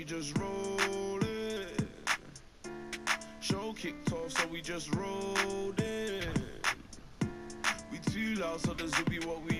we just rollin'. Show kicked off, so we just rolled in. We too loud, so this will be what we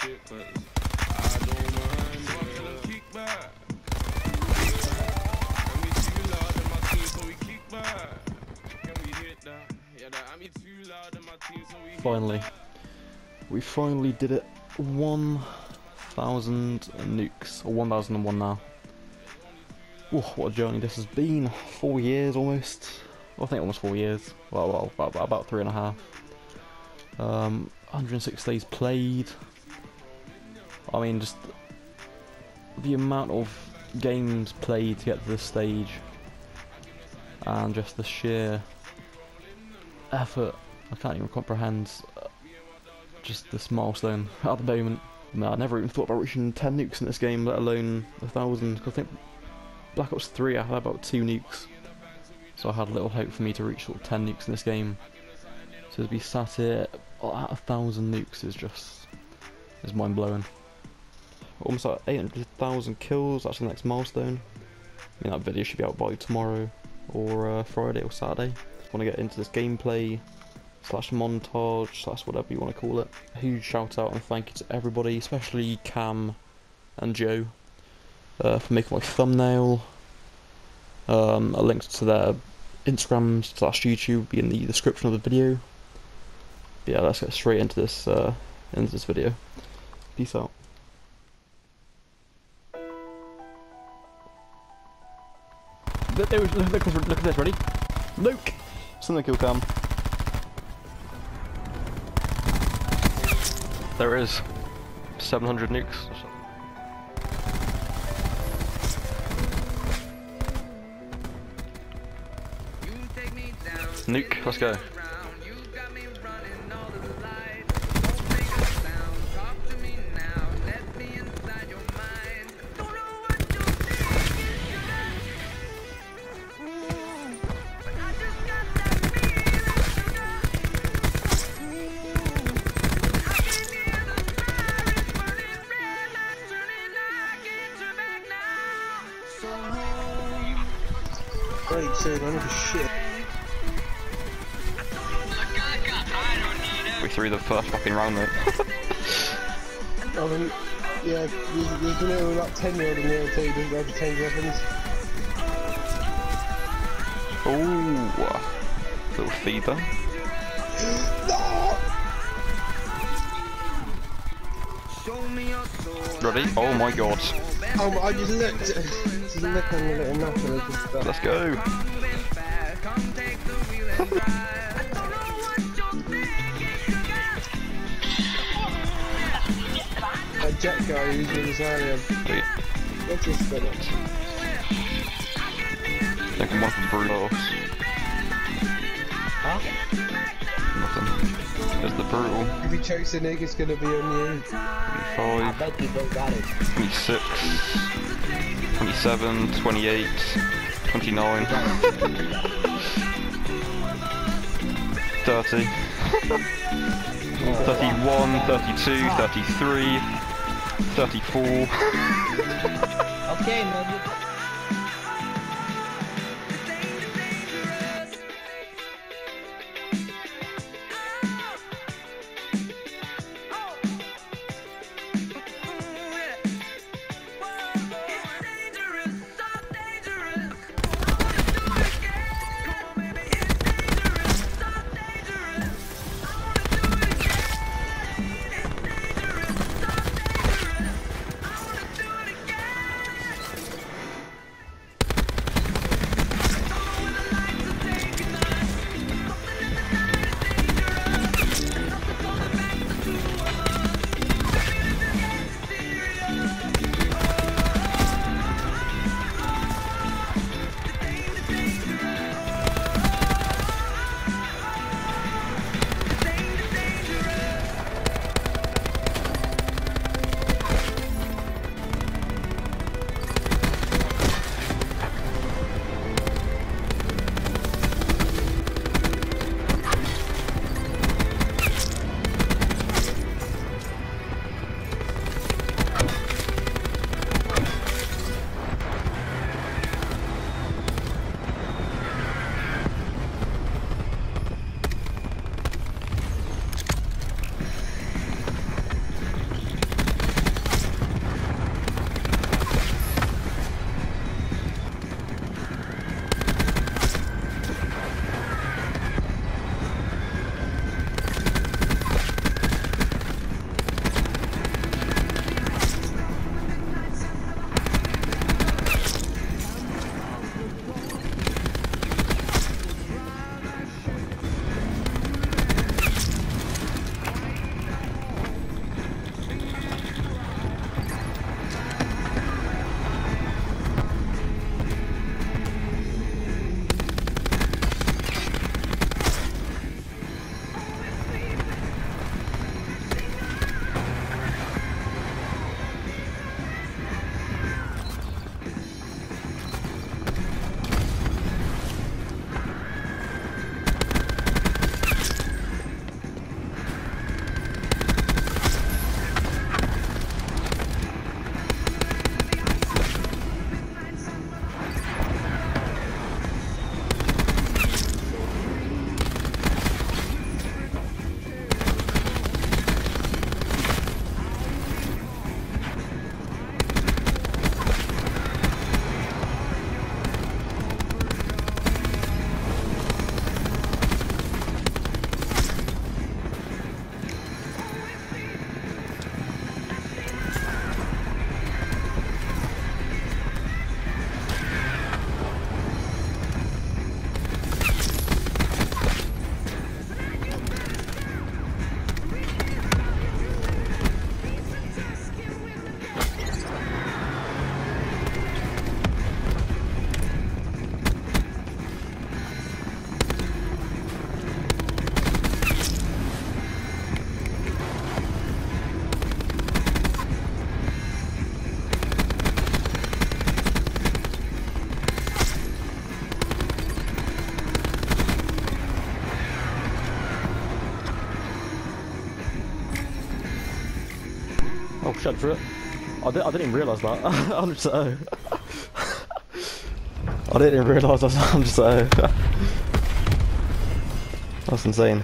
shit, cause I don't mind. So I tell them kick back. And we too loud in my team, so we kick back. Can we hit that? Yeah, that. I mean too loud in my team, so we Finally. We finally did it. 1,000 nukes. Or 1,001 now. Whoa, what a journey this has been. Four years almost. Well, I think almost four years. Well, well about, about three and a half. Um, 106 days played. I mean, just the amount of games played to get to this stage. And just the sheer effort. I can't even comprehend uh, just this milestone at the moment. I, mean, I never even thought about reaching 10 nukes in this game, let alone a thousand. I think Black Ops 3 I had about two nukes, so I had little hope for me to reach sort of 10 nukes in this game. So to be sat here oh, at a thousand nukes is just is mind blowing. Almost like 800,000 kills. That's the next milestone. I mean that video should be out by tomorrow or uh, Friday or Saturday. Want to get into this gameplay slash montage slash whatever you want to call it. A huge shout out and thank you to everybody, especially Cam and Joe, uh, for making my thumbnail. Um, a link to their Instagram slash YouTube will be in the description of the video. But yeah, let's get straight into this uh, into this video. Peace out. Look, look, look, look, look at this, ready? Luke! Something kill cam. There it is. 700 nukes. Nuke, let's go. I need shit. We threw the first fucking round mate. I mean, yeah, there's, there's a little like 10 year old in there too, doesn't have to change weapons. Ooh, uh, little feeder. Ready? Oh my god. Oh, I just looked. Just look on the little map and it just got. Let's go. That jet guy who's in his area. Wait, What's his spinach? I think I'm one from Brutal. Nothing. There's the Brutal. If he chokes a nigga, it's gonna be on you. 25, bet people got it. 26, 27, 28, 29, 30, 31, 32, 33, 34. Okay, man. Oh shit, drip. I, did, I didn't even realise that. I'm so. Oh. I didn't even realise I was 100 so. That's insane.